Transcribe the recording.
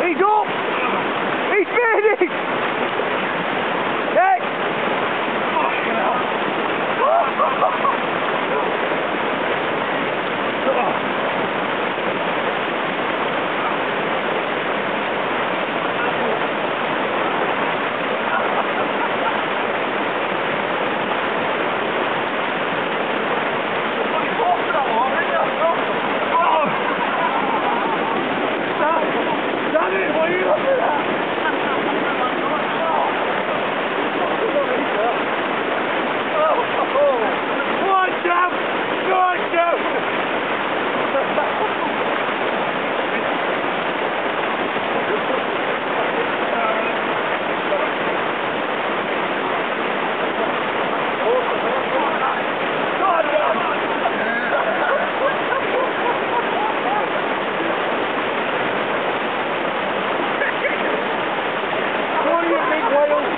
Up! He's finished! Hey! You Hallelujah.